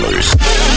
dollars.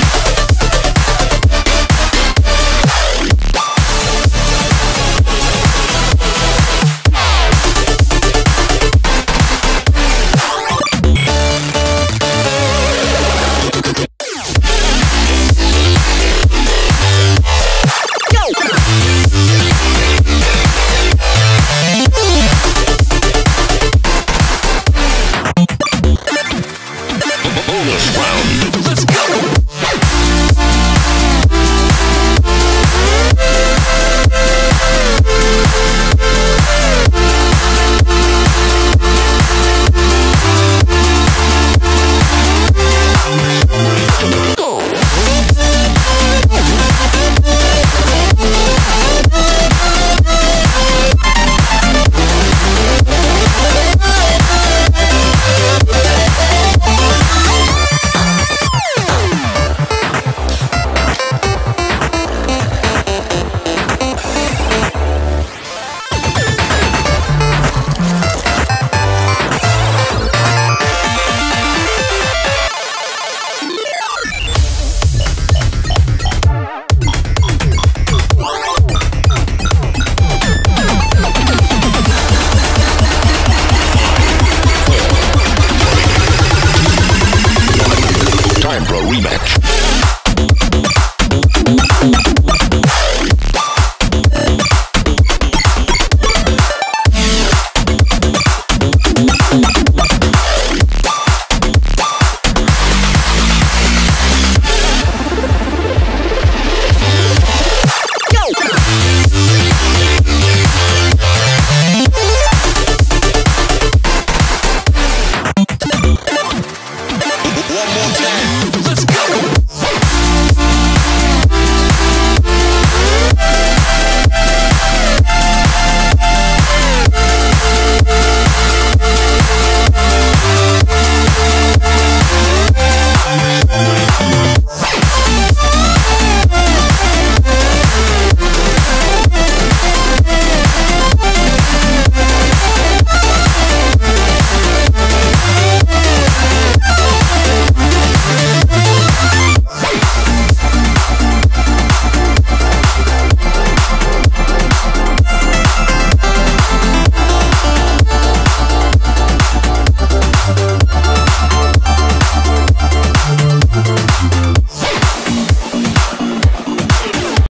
rematch.